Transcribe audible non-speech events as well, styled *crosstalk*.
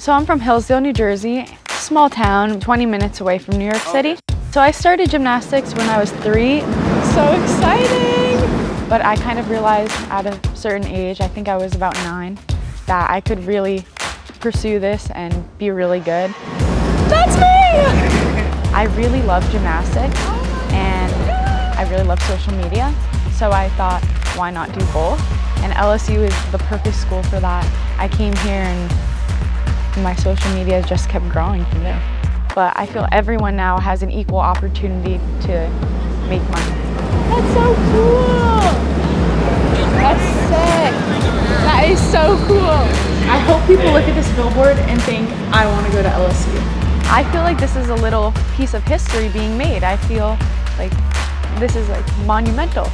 So I'm from Hillsdale, New Jersey, small town, 20 minutes away from New York City. So I started gymnastics when I was three. So exciting! But I kind of realized at a certain age, I think I was about nine, that I could really pursue this and be really good. That's me! *laughs* I really love gymnastics oh and I really love social media. So I thought, why not do both? And LSU is the perfect school for that. I came here and my social media just kept growing from there. But I feel everyone now has an equal opportunity to make money. That's so cool! That's sick! That is so cool! I hope people look at this billboard and think, I want to go to LSU. I feel like this is a little piece of history being made. I feel like this is like monumental.